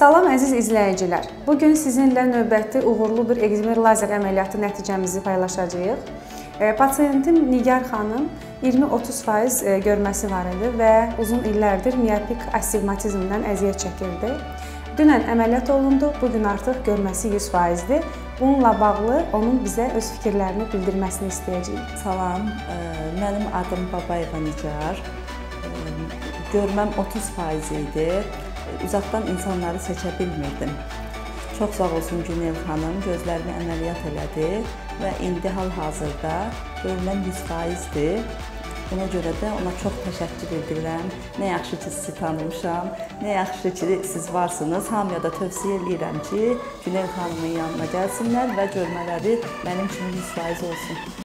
Salam əziz izləyicilər. Bu gün sizinlə növbəti uğurlu bir ekzimer lazer əməliyyatı nəticəmizi paylaşacağıq. E, Pasiyentim Nigar xanım 20-30% e, görməsi var idi və uzun illərdir miopik astigmatizmdən əziyyət çəkirdi. Dünən əməliyyat olundu, bu gün artıq görməsi 100%-dir. Bununla bağlı onun bizə öz fikirlərini bildirməsini istəyəcəyik. Salam, ə, mənim adım Babayeva Nigar. Görməm 30% idi. Uzaqdan insanları seçə bilmirdim. Çox sağ olsun Günel xanım gözlərimi əməliyyat elədi və indi hal-hazırda görməm 100%-dir. Buna görə də ona çox təşəkkür edirəm. Nə yaxşı ki, sizi tanımışam. Nə yaxşı ki, siz varsınız. Hamıya da tövsiyə edirəm ki, Günel xanımın yanına gəlsinlər və görmələri mənim kimi 100% olsun.